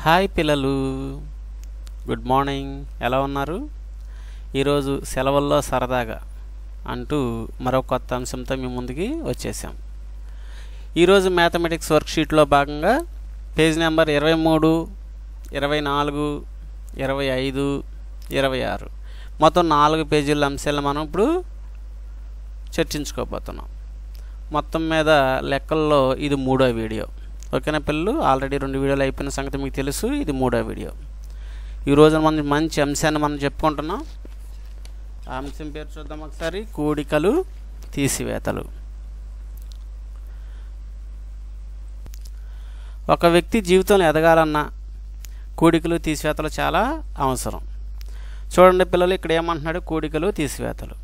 Hi పిల్లలు. Good morning. ఎలా ఉన్నారు? ఈరోజు సెలవుల్లో సరదాగా అంటూ మరో కొత్త అంశంతో మీ ముందుకి వచ్చేసాం. ఈరోజు మ్యాథమెటిక్స్ వర్క్షీట్లో భాగంగా పేజ్ నెంబర్ ఇరవై మూడు ఇరవై నాలుగు ఇరవై ఐదు ఇరవై ఆరు. మొత్తం నాలుగు పేజీల అంశాలు మనం ఇప్పుడు చర్చించుకోబోతున్నాం. మొత్తం మీద లెక్కల్లో ఇది మూడో వీడియో. ఓకేనా పిల్లలు? ఆల్రెడీ రెండు వీడియోలు అయిపోయిన సంగతి మీకు తెలుసు. ఇది మూడో వీడియో. ఈరోజు మనం మంచి అంశాన్ని మనం చెప్పుకుంటున్నాం. ఆ అంశం పేరు చూద్దాం ఒకసారి. కూడికలు తీసివేతలు. ఒక వ్యక్తి జీవితంలో ఎదగాలన్నా కూడికలు తీసివేతలు చాలా అవసరం. చూడండి పిల్లలు ఇక్కడ ఏమంటున్నాడు? కూడికలు తీసివేతలు.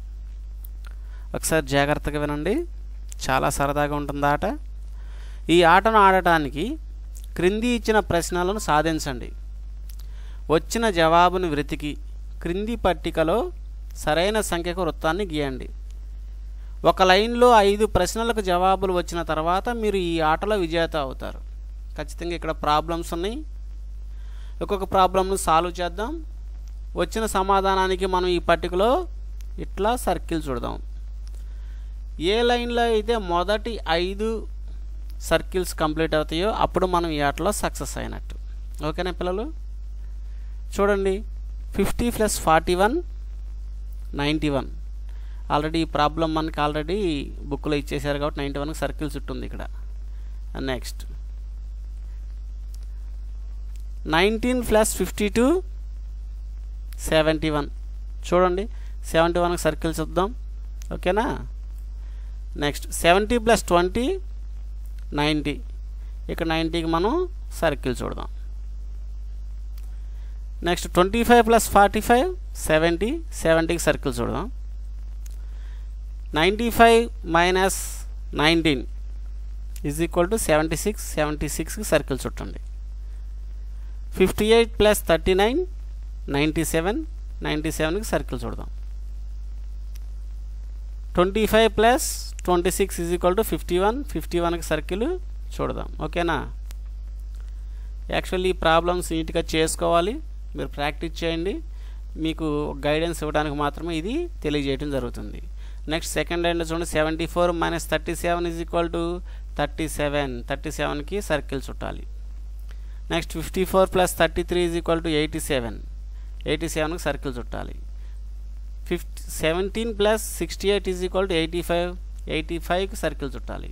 ఒకసారి జాగ్రత్తగా వినండి. చాలా సరదాగా ఉంటుంది ఆట ఈ ఆటను ఆడటానికి క్రింది ఇచ్చిన ప్రశ్నలను సాధించండి. వచ్చిన జవాబును వెతికి క్రింది పట్టికలో సరైన సంఖ్యకు వృత్తాన్ని గీయండి. ఒక లైన్లో ఐదు ప్రశ్నలకు జవాబులు వచ్చిన తర్వాత మీరు ఈ ఆటలో విజేత అవుతారు. ఖచ్చితంగా ఇక్కడ ప్రాబ్లమ్స్ ఉన్నాయి. ఒక్కొక్క ప్రాబ్లమ్ను సాల్వ్ చేద్దాం. వచ్చిన సమాధానానికి మనం ఈ పట్టికలో ఇట్లా సర్కిల్ చూడదాం. ఏ లైన్లో అయితే మొదటి ఐదు సర్కిల్స్ కంప్లీట్ అవుతాయో అప్పుడు మనం ఈ ఆటలో సక్సెస్ అయినట్టు. ఓకేనా పిల్లలు? చూడండి. Fifty plus forty one ninety one. Already ఈ ప్రాబ్లం మనకి ఆల్రెడీ బుక్లో ఇచ్చేసారు కాబట్టి నైంటీ వన్కి సర్కిల్ చుట్టుంది ఇక్కడ. Next. Nineteen plus fifty two seventy one. చూడండి. సెవెంటీ వన్కి సర్కిల్ చూద్దాం. ఓకేనా? Next. Seventy plus twenty ninety. ఇక్కడ నైంటీకి మనం circle చూడదాం. Next twenty five plus forty five seventy. సెవెంటీకి circle చూడదాం. Ninety five minus nineteen is equal to seventy six seventy సిక్స్కి circle చుట్టండి. Fifty eight plus thirty nine ninety seven. Ninety సెవెన్కి circle చూడదాం. Twenty five plus twenty six is equal to fifty one fifty వన్కి circle చూడదాం. ఓకేనా? Actually ఈ problems నీట్గా చేసుకోవాలి. మీరు practice చేయండి. మీకు గైడెన్స్ ఇవ్వడానికి మాత్రమే ఇది తెలియజేయడం జరుగుతుంది. నెక్స్ట్ సెకండ్ లైన్లో చూడండి. Seventy four minus thirty seven is equal to thirty seven thirty సెవెన్కి సర్కిల్ చుట్టాలి. Next fifty four plus thirty three is equal to eighty seven eighty సెవెన్కి సర్కిల్ చుట్టాలి. ఫిఫ్ seventeen plus sixty eight is equal to eighty five eighty ఫైవ్కి circle చుట్టాలి.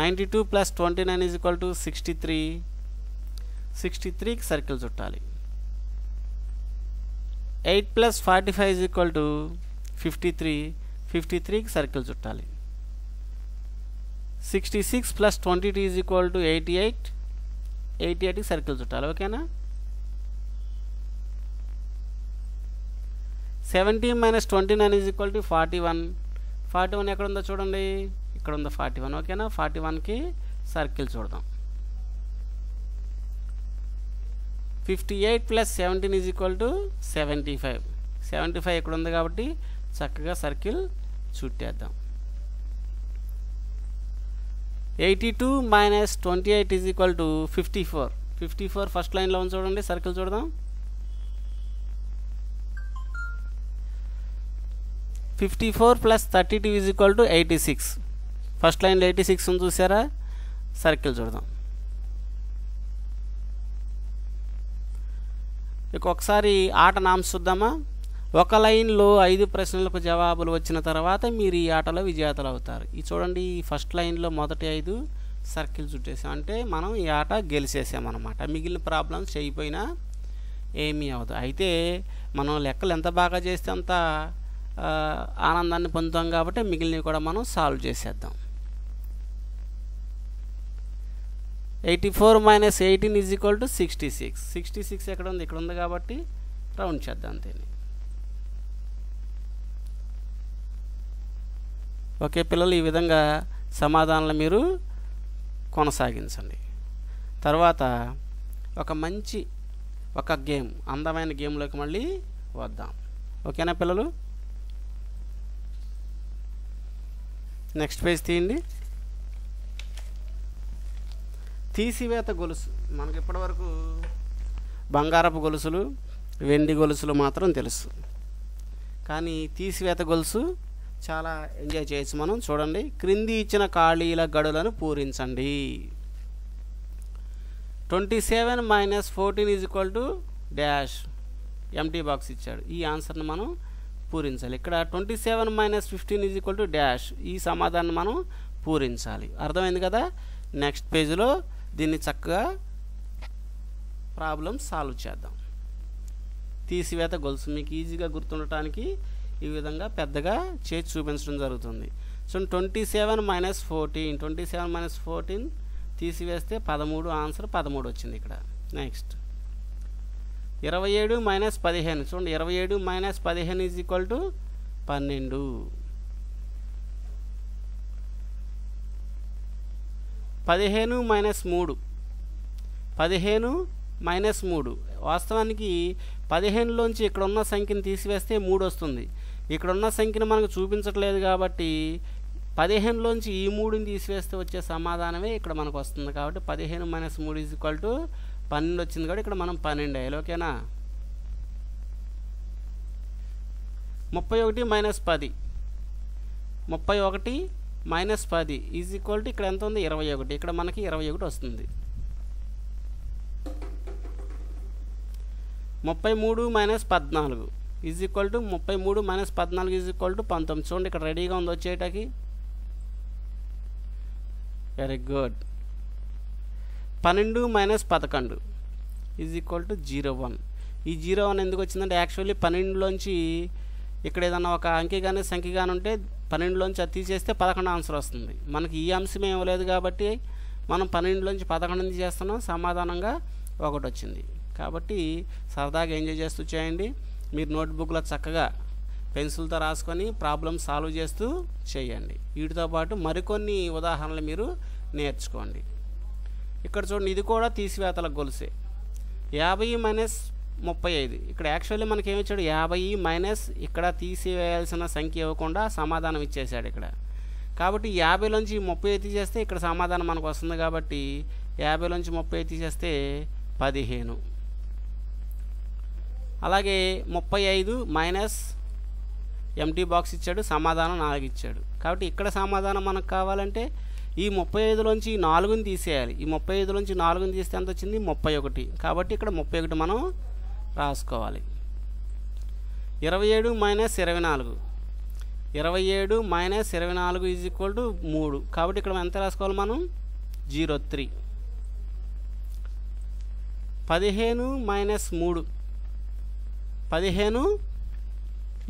Ninety two plus twenty nine is equal to sixty three sixty త్రీకి circle చుట్టాలి. Eight plus forty five is equal to fifty three fifty త్రీకి circle చుట్టాలి. Sixty six plus twenty two is equal to eighty eight eighty ఎయిట్కి circle చుట్టాలి ఓకేనా seventy minus twenty nine is equal to forty one. Forty one ఎక్కడ ఉందో చూడండి. ఇక్కడ ఉందో ఫార్టీ వన్. ఓకేనా? ఫార్టీ వన్కి circle చూడదాం fifty eight plus seventeen is equal to seventy five. Seventy five ఇక్కడ ఉంది కాబట్టి చక్కగా circle చుట్టేద్దాం. Eighty two minus twenty eight is equal to fifty four. Fifty four first లైన్లో ఉంది చూడండి. Circle చూడదాం. Fifty four plus thirty two is equal to eighty six first లైన్లో eighty six ఉంది చూసారా సర్కిల్ చూడదాం. ఇక ఒకసారి ఆట నామ్స్ చూద్దామా? ఒక లైన్లో ఐదు ప్రశ్నలకు జవాబులు వచ్చిన తర్వాత మీరు ఈ ఆటలో విజేతలు అవుతారు. ఈ చూడండి ఈ ఫస్ట్ లైన్లో మొదటి ఐదు సర్కిల్ చుట్టేసాం. అంటే మనం ఈ ఆట గెలిచేసామన్నమాట మిగిలిన ప్రాబ్లమ్స్ చేయకపోయినా ఏమీ అవ్వదు. అయితే మనం లెక్కలు ఎంత బాగా చేస్తే అంత ఆనందాన్ని పొందుతాం కాబట్టి మిగిలినవి కూడా మనం సాల్వ్ చేసేద్దాం. Eighty four minus eighteen is equal to sixty six sixty six ఎక్కడ ఉంది? ఇక్కడ ఉంది కాబట్టి రౌండ్ చేద్దాం దీన్ని. ఓకే పిల్లలు ఈ విధంగా సమాధానాలు మీరు కొనసాగించండి. తర్వాత ఒక మంచి ఒక గేమ్ అందమైన గేమ్లోకి మళ్ళీ వద్దాం. ఓకేనా పిల్లలు? నెక్స్ట్ పేజ్ తీయండి. తీసివేత గొలుసు. మనకి ఇప్పటివరకు బంగారపు గొలుసులు వెండి గొలుసులు మాత్రం తెలుసు. కానీ తీసివేత గొలుసు చాలా ఎంజాయ్ చేయొచ్చు మనం. చూడండి. క్రింది ఇచ్చిన ఖాళీల గడులను పూరించండి. Twenty seven minus fourteen is equal to dash empty box ఇచ్చాడు. ఈ ఆన్సర్ని మనం పూరించాలి. ఇక్కడ twenty seven minus fifteen is equal to dash ఈ సమాధానం మనం పూరించాలి. అర్థమైంది కదా? నెక్స్ట్ పేజీలో దీన్ని చక్కగా ప్రాబ్లం సాల్వ్ చేద్దాం. తీసివేత గొలుసు మీకు ఈజీగా గుర్తుండటానికి ఈ విధంగా పెద్దగా చేసి చూపించడం జరుగుతుంది. So twenty seven minus fourteen twenty seven minus fourteen తీసివేస్తే పదమూడు ఆన్సర్ పదమూడు వచ్చింది ఇక్కడ. నెక్స్ట్ ఇరవై ఏడు మైనస్ పదిహేను. చూడండి ఇరవై ఏడు మైనస్ పదిహేను ఈజ్ ఈక్వల్ టు పన్నెండు. పదిహేను మైనస్ మూడు. పదిహేను మైనస్ మూడు. వాస్తవానికి పదిహేనులోంచి ఇక్కడ ఉన్న సంఖ్యను తీసివేస్తే మూడు వస్తుంది. ఇక్కడ ఉన్న సంఖ్యను మనకు చూపించట్లేదు కాబట్టి పదిహేనులోంచి ఈ మూడుని తీసివేస్తే వచ్చే సమాధానమే ఇక్కడ మనకు వస్తుంది. కాబట్టి పదిహేను మైనస్ మూడు ఈజ్ ఈక్వల్ టు పన్నెండు వచ్చింది కాబట్టి ఇక్కడ మనం పన్నెండు వేయాలి ఓకేనా ముప్పై ఒకటి మైనస్ పది. ముప్పై ఒకటి మైనస్ పది ఈజ్ ఈక్వల్ టు ఇక్కడ ఎంత ఉంది? ఇరవై ఒకటి. ఇక్కడ మనకి ఇరవై ఒకటి వస్తుంది. ముప్పై మూడు మైనస్ పద్నాలుగు ఈజ్ ఈక్వల్ టు ముప్పై మూడు మైనస్ పద్నాలుగు ఈజ్ ఈక్వల్ టు పంతొమ్మిది. చూడండి ఇక్కడ రెడీగా ఉంది వచ్చేటకి. Very good. పన్నెండు మైనస్ పదకొండు is equal to zero one. ఈ జీరో వన్ ఎందుకు వచ్చిందంటే యాక్చువల్లీ పన్నెండులోంచి ఇక్కడ ఏదన్నా ఒక అంకె కానీ సంఖ్య కానీ ఉంటే పన్నెండులోంచి అది తీసేస్తే పదకొండు ఆన్సర్ వస్తుంది. మనకి ఈ అంశం ఇవ్వలేదు లేదు కాబట్టి మనం పన్నెండులోంచి పదకొండు తీసేస్తున్నాం సమాధానంగా ఒకటి వచ్చింది. కాబట్టి సరదాగా ఎంజాయ్ చేస్తూ చేయండి. మీరు నోట్బుక్లో చక్కగా పెన్సిల్తో రాసుకొని ప్రాబ్లమ్ సాల్వ్ చేస్తూ చేయండి. వీటితో పాటు మరికొన్ని ఉదాహరణలు మీరు నేర్చుకోండి. ఇక్కడ చూడండి ఇది కూడా తీసివేతల గొలుసే. యాభై మైనస్ ముప్పై ఐదు. ఇక్కడ యాక్చువల్లీ మనకి ఏమి ఇచ్చాడు? యాభై మైనస్ ఇక్కడ తీసివేయాల్సిన సంఖ్య ఇవ్వకుండా సమాధానం ఇచ్చేసాడు ఇక్కడ. కాబట్టి యాభైలోంచి ముప్పై తీసేస్తే ఇక్కడ సమాధానం మనకు వస్తుంది కాబట్టి యాభైలోంచి ముప్పై తీసేస్తే పదిహేను. అలాగే ముప్పై ఐదు మైనస్ ఎంటీ బాక్స్ ఇచ్చాడు సమాధానం నాలుగు ఇచ్చాడు. కాబట్టి ఇక్కడ సమాధానం మనకు కావాలంటే ఈ ముప్పై ఐదులోంచి నాలుగుని తీసేయాలి. ఈ ముప్పై ఐదులోంచి నాలుగుని తీస్తే ఎంత వచ్చింది? ముప్పై ఒకటి. కాబట్టి ఇక్కడ ముప్పై ఒకటి మనం రాసుకోవాలి. ఇరవై ఏడు మైనస్ ఇరవై నాలుగు. ఇరవై ఏడు మైనస్ ఇరవై నాలుగు ఈజ్ ఈక్వల్ టు మూడు. కాబట్టి ఇక్కడ ఎంత రాసుకోవాలి మనం? Zero three. పదిహేను మైనస్ మూడు. పదిహేను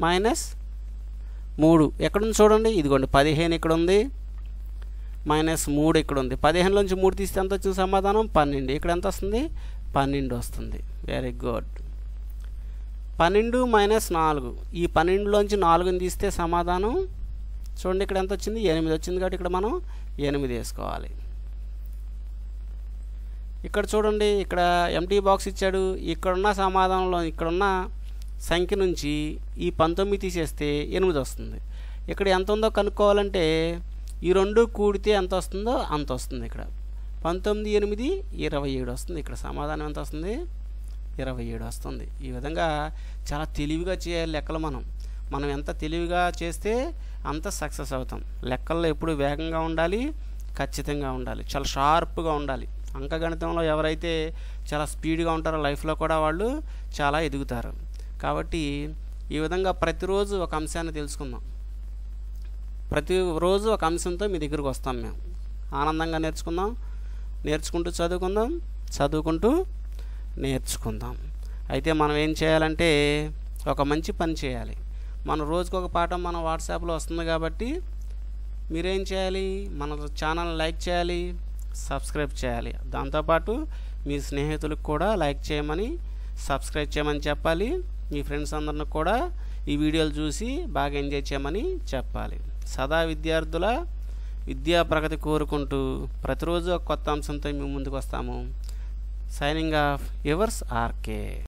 మైనస్ మూడు. ఎక్కడుంది చూడండి? ఇదిగోండి పదిహేను ఇక్కడ ఉంది మైనస్ మూడు ఇక్కడ ఉంది. పదిహేను నుంచి మూడు తీస్తే ఎంత వచ్చింది సమాధానం? పన్నెండు. ఇక్కడ ఎంత వస్తుంది? పన్నెండు వస్తుంది. వెరీ గుడ్ పన్నెండు మైనస్ నాలుగు. ఈ పన్నెండులోంచి నాలుగుని తీస్తే సమాధానం? చూడండి ఇక్కడ ఎంత వచ్చింది? ఎనిమిది వచ్చింది కాబట్టి ఇక్కడ మనం ఎనిమిది వేసుకోవాలి. ఇక్కడ చూడండి ఇక్కడ ఎంటీ బాక్స్ ఇచ్చాడు. ఇక్కడున్న సమాధానంలో ఇక్కడున్న సంఖ్య నుంచి ఈ పంతొమ్మిది తీసేస్తే ఎనిమిది వస్తుంది. ఇక్కడ ఎంత ఉందో కనుక్కోవాలంటే ఈ రెండు కూడితే ఎంత వస్తుందో అంత వస్తుంది ఇక్కడ. పంతొమ్మిది ఎనిమిది ఇరవై ఏడు వస్తుంది. ఇక్కడ సమాధానం ఎంత వస్తుంది? ఇరవై ఏడు వస్తుంది. ఈ విధంగా చాలా తెలివిగా చేయాలి లెక్కలు మనం. మనం ఎంత తెలివిగా చేస్తే అంత సక్సెస్ అవుతాం. లెక్కల్లో ఎప్పుడు వేగంగా ఉండాలి ఖచ్చితంగా ఉండాలి. చాలా షార్ప్గా ఉండాలి. అంకగణితంలో ఎవరైతే చాలా స్పీడ్గా ఉంటారో లైఫ్లో కూడా వాళ్ళు చాలా ఎదుగుతారు. కాబట్టి ఈ విధంగా ప్రతిరోజు ఒక అంశాన్ని తెలుసుకుందాం. ప్రతిరోజు ఒక అంశంతో మీ దగ్గరికి వస్తాం మేము. ఆనందంగా నేర్చుకుందాం. నేర్చుకుంటూ చదువుకుందాం. చదువుకుంటూ నేర్చుకుందాం. అయితే మనం ఏం చేయాలంటే ఒక మంచి పని చేయాలి. మన రోజుకు ఒక పాఠం మన వాట్సాప్లో వస్తుంది కాబట్టి మీరేం చేయాలి? మన ఛానల్ లైక్ చేయాలి సబ్స్క్రైబ్ చేయాలి. దాంతోపాటు మీ స్నేహితులకు కూడా లైక్ చేయమని సబ్స్క్రైబ్ చేయమని చెప్పాలి. మీ ఫ్రెండ్స్ అందరిని కూడా ఈ వీడియోలు చూసి బాగా ఎంజాయ్ చేయమని చెప్పాలి. సదా విద్యార్థుల విద్యా ప్రగతి కోరుకుంటూ ప్రతిరోజు ఒక కొత్త అంశంతో మేము ముందుకు వస్తాము. Signing off yours RK